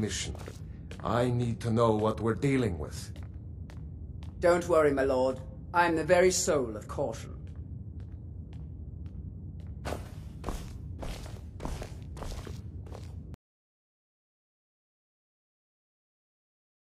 mission. I need to know what we're dealing with. Don't worry, my lord. I'm the very soul of caution.